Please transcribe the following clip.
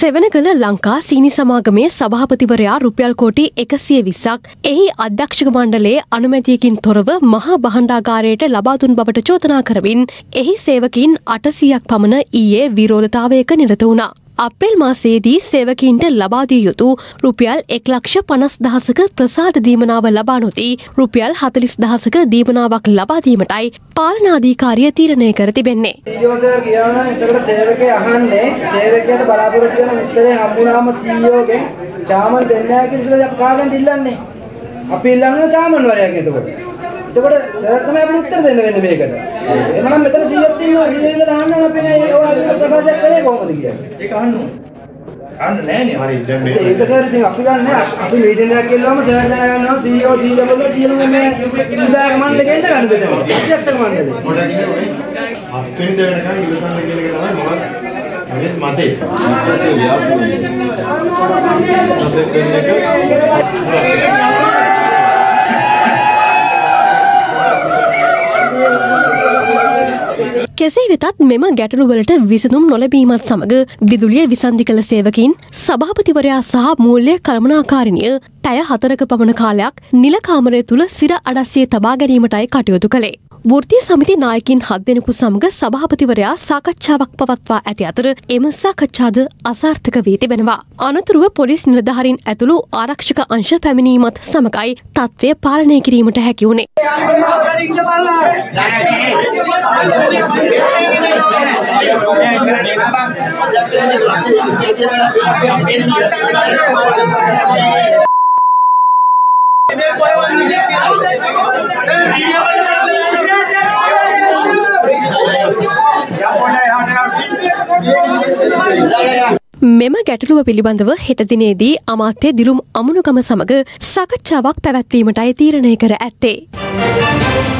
සෙවන කළ ලංකා සීනි සමාගමේ සභාපතිවරයා රුපියල් කෝටි එකසිය විස්සක් එහි අධ්‍යක්ෂක මණ්ඩලේ අනුමැතියකින් තොරව මහා බහණ්ඩාගාරයට ලබාදුන් බවට චෝතනා කරමින් එහි සේවකින් අටසියක් පමණ ඊයේ විරෝධතාවයක නිරත වුණා. අප්‍රේල් මාසයේදී සේවකීන්ට ලබාදිය යුතු රුපියල් එක් ලක්ෂ පනස් දහසක ප්‍රසාද දීමනාව ලබා නොදී රුපියල් හතලිස් දහසක දීමනාවක් ලබාදීමටයි පාලනාධීකාරිය තීරණය කර තිබෙන්නේ. සීයෝසර් කියනවා එතකොට සේවකයා අහන්නේ සේවකයාට බලාපොරොත්තු වෙන උත්තරේ හම්බුනාම සීයෝගෙන් චාමන් දෙන්නේ නැහැ කියලා අපි කාගෙන්ද ඉල්ලන්නේ? අපි ඉල්ලන්නේ චාමන් වරයාගෙන් එතකොට. එතකොට සර් තමයි අපිට උත්තර දෙන්න වෙන්නේ මේකට. එමනම් මෙතන 100ක් ඉන්නවා 100 ඉල්ලලා අහන්න අපි ඔය ප්‍රකාශ කරේ කොහොමද කියන්නේ? ඒක අහන්න අහන්න නෑනේ හරි දැන් මේ ඒක සර් ඉතින් අපි ගන්න අපි මීටින් එකක් කියලාම සර් දැනගන්නවා CEO සීලබල සියලුම මේ විධායක මණ්ඩලෙක ඉඳ ගන්න බෙදෙනවා. අධ්‍යක්ෂක මණ්ඩලෙ. පොඩක් ඉන්න ඔය හත්වෙනි දේ වෙනකන් ඉවසන්න කියන එක තමයි මම මගේ මතේ. කෙසේ වෙතත් මෙම ගැටලුවලට විසඳුම් නොලැබීමත් සමඟ විදුලිය විසන්ධි කළ සේවකින් සභාපතිවරයා සහ මූල්‍ය කළමනාකාරණිය පැය හතරක පමණ කාලයක් නිලකාමරය තුළ සිර අඩස්සේ තබා ගැනීමටයි කටයුතු කළේ. වෘතිය සමිති නායකින් හත් දෙනෙකු සමඟ සභාපතිවරයා සාකච්ඡාවක් පවත්වා ඇති අතර එම සාකච්ඡාද අසාර්ථක වී තිබෙනවා. අනතුරුව පොලිස් නිලධහරින් ඇතුළු ආරක්ෂක අංශ පැමිණීමත් සමඟයි තත්ත්වය පාලනය කිරීමට හැකිවුණේ. මෙම ගැටලුව පිළිබඳව හෙටදිනේදී අමාත්‍ය දිරුම් අමුණුගම සමඟ සකච්ඡාවක් පැවැත්වීමටයි තීරණය කර ඇත්තේ.